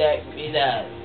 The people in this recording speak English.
that, be that.